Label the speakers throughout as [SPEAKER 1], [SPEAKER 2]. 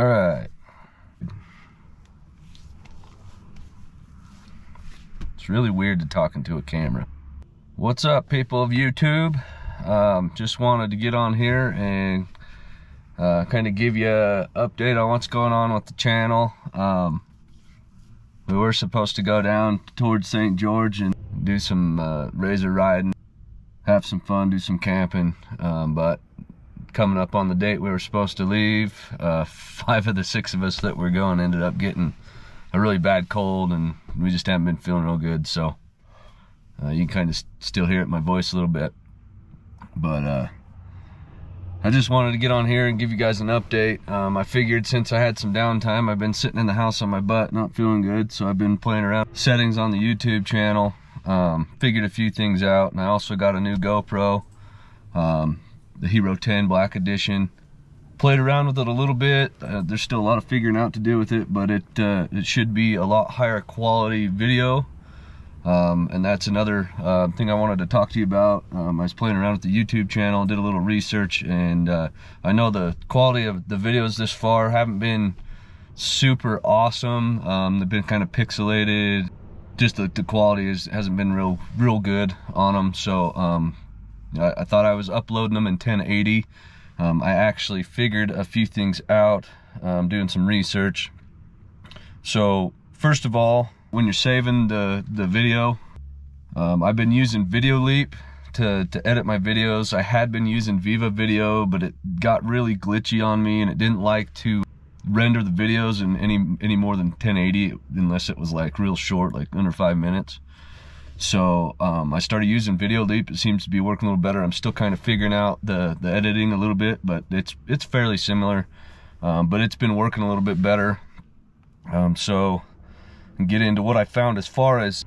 [SPEAKER 1] All right. It's really weird to talk into a camera. What's up, people of YouTube? Um, just wanted to get on here and uh, kind of give you an update on what's going on with the channel. Um, we were supposed to go down towards St. George and do some uh, RZR riding, have some fun, do some camping, um, but coming up on the date we were supposed to leave, uh, five of the six of us that were going ended up getting a really bad cold and we just haven't been feeling real good. So uh, you can kind of still hear it in my voice a little bit. But uh, I just wanted to get on here and give you guys an update. Um, I figured since I had some downtime, I've been sitting in the house on my butt, not feeling good. So I've been playing around settings on the YouTube channel. Um, figured a few things out and I also got a new GoPro. Um, the Hero 10 Black Edition. Played around with it a little bit. Uh, there's still a lot of figuring out to do with it, but it uh, it should be a lot higher quality video. Um, and that's another uh, thing I wanted to talk to you about. Um, I was playing around with the YouTube channel, did a little research, and uh, I know the quality of the videos this far haven't been super awesome. Um, they've been kind of pixelated. Just the, the quality is, hasn't been real real good on them. So um, I, I, thought I was uploading them in 1080. Um, I actually figured a few things out um, doing some research. So first of all, when you're saving the, the video, um, I've been using Videoleap to, to edit my videos. I had been using Viva Video, but it got really glitchy on me and it didn't like to render the videos in any any more than 1080 unless it was like real short, like under five minutes. So um, I started using Video Videoleap. It seems to be working a little better. I'm still kind of figuring out the, the editing a little bit, but it's it's fairly similar. Um, but it's been working a little bit better. Um, so get into what I found as far as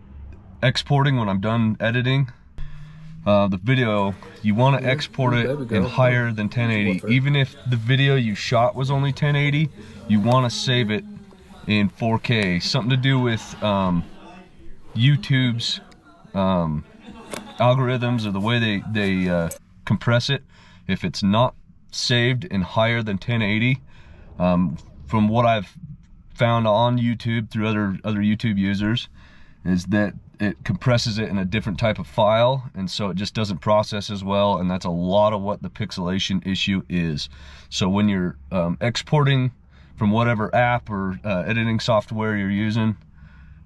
[SPEAKER 1] exporting when I'm done editing. Uh, the video, you want to export it in higher than 1080. Even if the video you shot was only 1080, you want to save it in 4K. Something to do with um, YouTube's um, algorithms or the way they, they uh, compress it, if it's not saved in higher than 1080, um, from what I've found on YouTube through other, other YouTube users, is that it compresses it in a different type of file and so it just doesn't process as well and that's a lot of what the pixelation issue is. So when you're um, exporting from whatever app or uh, editing software you're using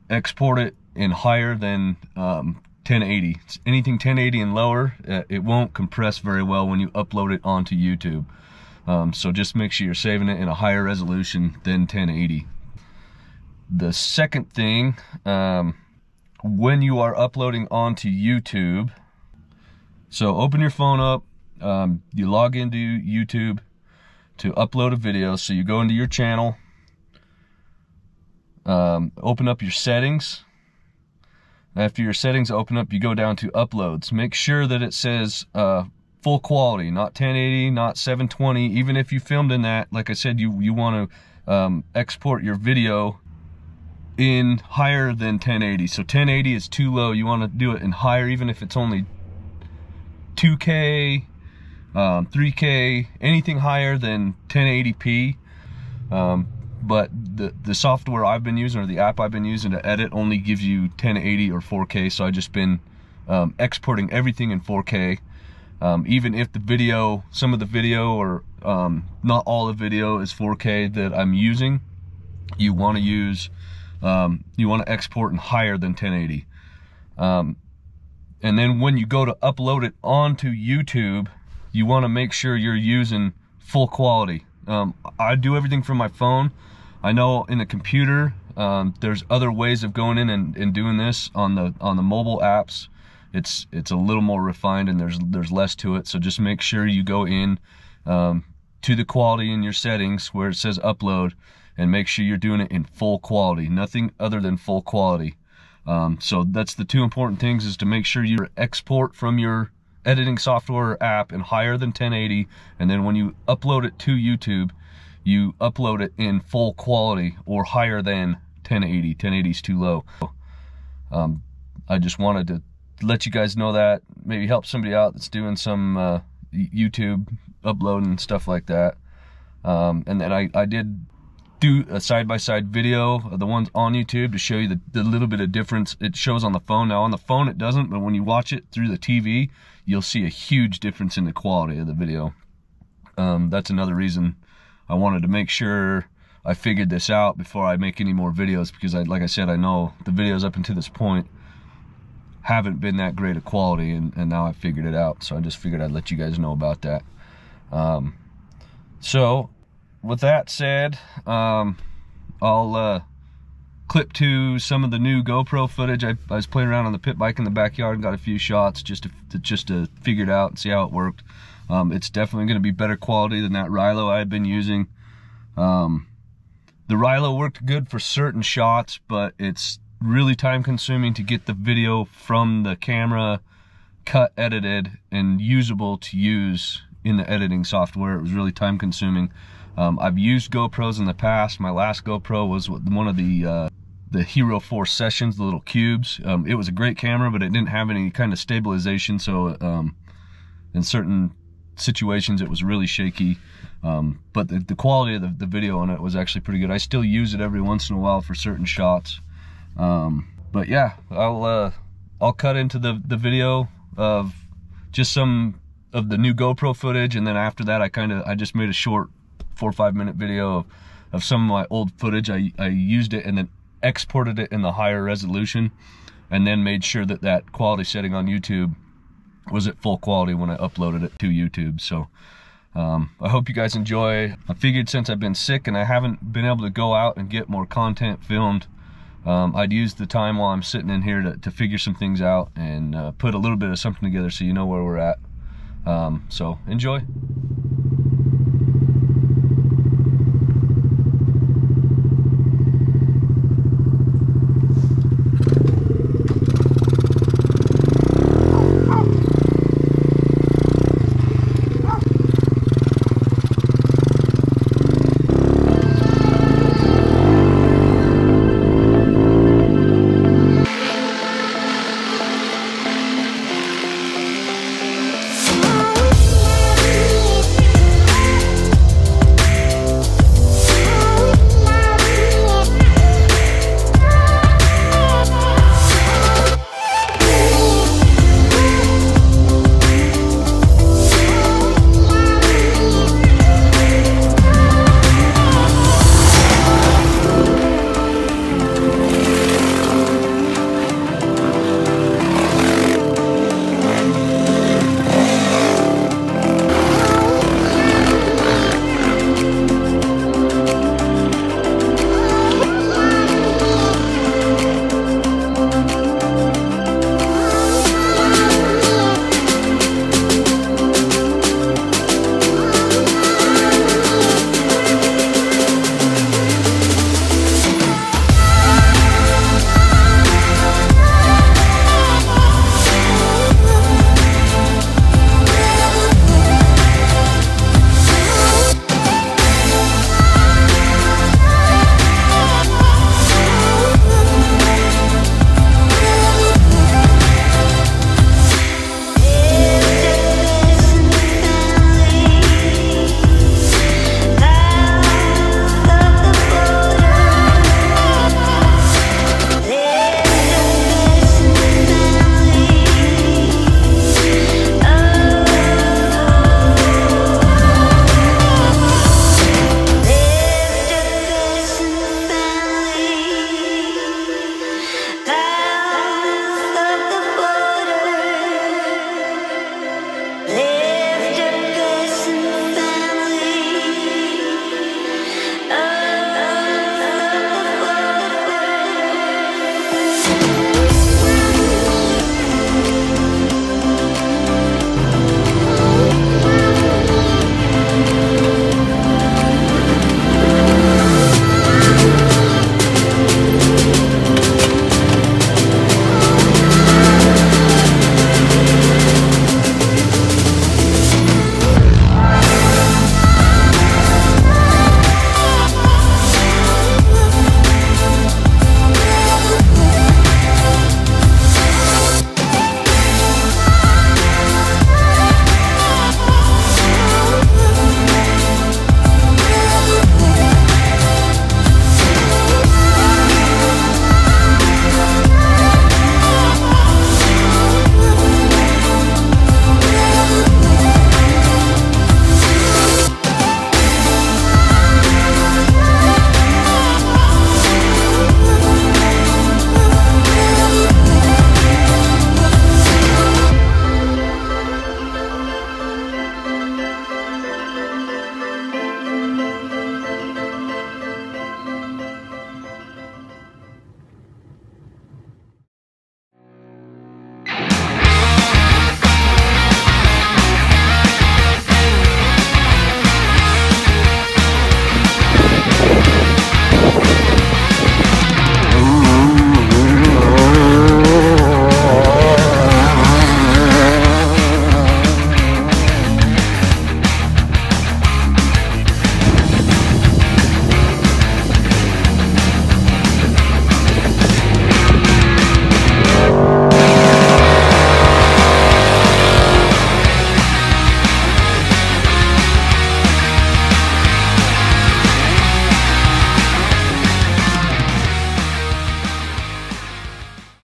[SPEAKER 1] export it in higher than um, 1080. anything 1080 and lower, uh, it won't compress very well when you upload it onto YouTube. Um, so just make sure you're saving it in a higher resolution than 1080. The second thing, um, when you are uploading onto YouTube, so open your phone up, um, you log into YouTube to upload a video. So you go into your channel, um, open up your settings, after your settings open up, you go down to uploads. Make sure that it says uh, full quality, not 1080, not 720. Even if you filmed in that, like I said, you, you want to um, export your video in higher than 1080. So 1080 is too low. You want to do it in higher, even if it's only 2K, um, 3K, anything higher than 1080p. Um, but the the software I've been using or the app I've been using to edit only gives you 1080 or 4K. So I've just been um, exporting everything in 4K. Um, even if the video, some of the video or um, not all the video is 4K that I'm using, you want to use, um, you want to export in higher than 1080. Um, and then when you go to upload it onto YouTube, you want to make sure you're using full quality. Um, I do everything from my phone. I know in the computer, um, there's other ways of going in and, and doing this on the on the mobile apps. It's it's a little more refined and there's there's less to it. So just make sure you go in um, to the quality in your settings where it says upload and make sure you're doing it in full quality. Nothing other than full quality. Um, so that's the two important things is to make sure you export from your editing software app in higher than 1080 and then when you upload it to YouTube you upload it in full quality or higher than 1080 1080 is too low um, I just wanted to let you guys know that maybe help somebody out that's doing some uh, YouTube uploading and stuff like that um, and then I, I did do a side-by-side video of the ones on YouTube to show you the, the little bit of difference it shows on the phone. Now on the phone it doesn't, but when you watch it through the TV, you'll see a huge difference in the quality of the video. Um, that's another reason I wanted to make sure I figured this out before I make any more videos because I, like I said, I know the videos up until this point haven't been that great of quality and, and now I figured it out. So I just figured I'd let you guys know about that. Um, so with that said, um, I'll uh, clip to some of the new GoPro footage. I, I, was playing around on the pit bike in the backyard and got a few shots just to, to just to figure it out and see how it worked. Um, it's definitely going to be better quality than that Rylo I've been using. Um, the Rylo worked good for certain shots, but it's really time consuming to get the video from the camera cut, edited, and usable to use in the editing software. It was really time consuming. Um, I've used GoPros in the past. My last GoPro was one of the uh, the Hero 4 Sessions, the little cubes. Um, it was a great camera, but it didn't have any kind of stabilization, so um, in certain situations it was really shaky. Um, but the, the, quality of the, the, video on it was actually pretty good. I still use it every once in a while for certain shots. Um, but yeah, I'll uh, I'll cut into the, the video of just some of the new GoPro footage, and then after that, I kind of I just made a short four or five minute video of, of some of my old footage. I, I used it and then exported it in the higher resolution, and then made sure that that quality setting on YouTube was at full quality when I uploaded it to YouTube. So um, I hope you guys enjoy. I figured since I've been sick and I haven't been able to go out and get more content filmed, um, I'd use the time while I'm sitting in here to, to figure some things out and uh, put a little bit of something together so you know where we're at. Um, so enjoy.